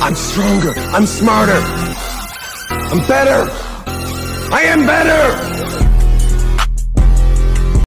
I'm stronger. I'm smarter. I'm better. I am better.